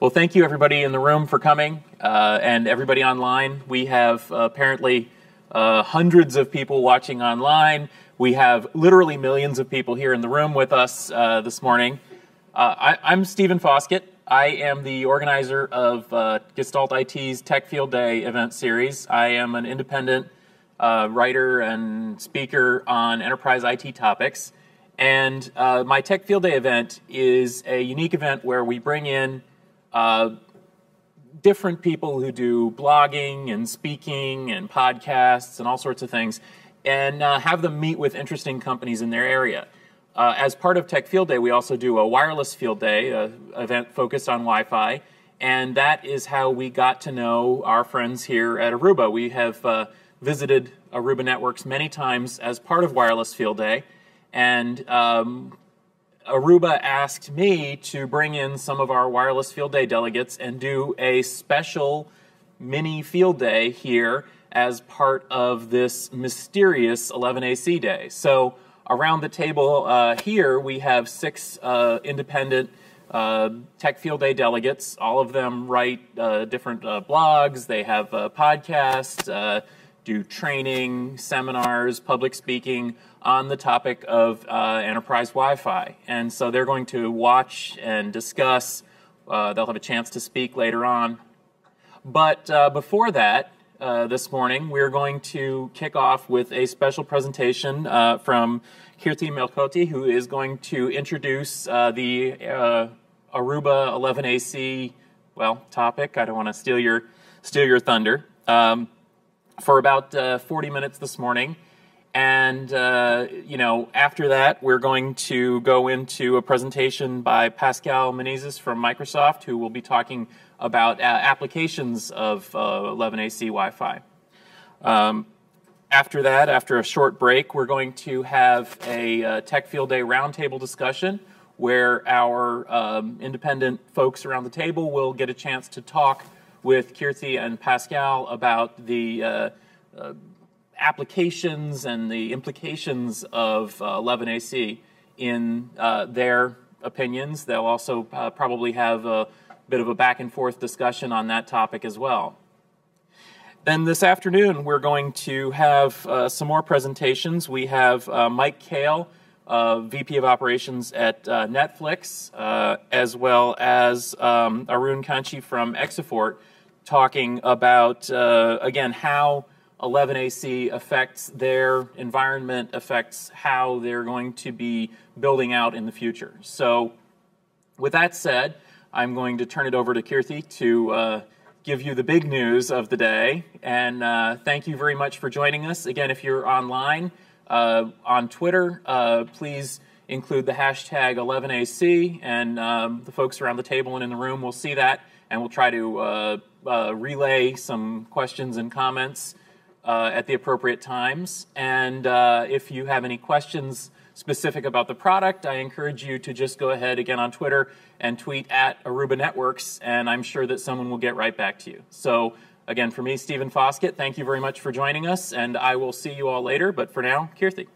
Well, thank you everybody in the room for coming uh, and everybody online. We have uh, apparently uh, hundreds of people watching online. We have literally millions of people here in the room with us uh, this morning. Uh, I, am Stephen Foskett. I am the organizer of uh, Gestalt IT's Tech Field Day event series. I am an independent writer and speaker on enterprise IT topics. And my Tech Field Day event is a unique event where we bring in uh, different people who do blogging and speaking and podcasts and all sorts of things, and uh, have them meet with interesting companies in their area. Uh, as part of Tech Field Day, we also do a wireless field day, an event focused on Wi Fi, and that is how we got to know our friends here at Aruba. We have uh, visited Aruba Networks many times as part of Wireless Field Day, and um, Aruba asked me to bring in some of our wireless field day delegates and do a special mini field day here as part of this mysterious 11AC day. So, around the table uh, here, we have six uh, independent uh, Tech Field Day delegates. All of them write uh, different uh, blogs, they have podcasts uh, do training, seminars, public speaking on the topic of uh, enterprise Wi Fi. And so they're going to watch and discuss. Uh, they'll have a chance to speak later on. But uh, before that, uh, this morning, we're going to kick off with a special presentation uh, from Kirti Melkoti, who is going to introduce uh, the Aruba 11AC well topic. I don't want to steal your steal your thunder. Um, for about uh, 40 minutes this morning. And, uh, you know, after that, we're going to go into a presentation by Pascal Menezes from Microsoft, who will be talking about uh, applications of 11AC uh, Wi Fi. Um, after that, after a short break, we're going to have a uh, Tech Field Day roundtable discussion where our um, independent folks around the table will get a chance to talk with Kirti and Pascal about the uh, uh, applications and the implications of uh, 11AC in uh, their opinions. They'll also uh, probably have a bit of a back and forth discussion on that topic as well. Then this afternoon, we're going to have uh, some more presentations. We have Mike Kail. Uh, VP of Operations at uh, Netflix, uh, as well as um, Arun Kanchi from Exafort, talking about, uh, again, how 11AC affects their environment, affects how they're going to be building out in the future. So, with that said, I'm going to turn it over to Kirti to uh, give you the big news of the day. And uh, thank you very much for joining us. Again, if you're online on Twitter, uh, please include the hashtag 11AC, and um, the folks around the table and in the room will see that, and we'll try to uh, uh, relay some questions and comments uh, at the appropriate times. And uh, if you have any questions specific about the product, I encourage you to just go ahead again on Twitter and tweet at Aruba Networks, and I'm sure that someone will get right back to you. So, again, for me, Stephen Foskett, thank you very much for joining us, and I will see you all later. But for now, Kirti.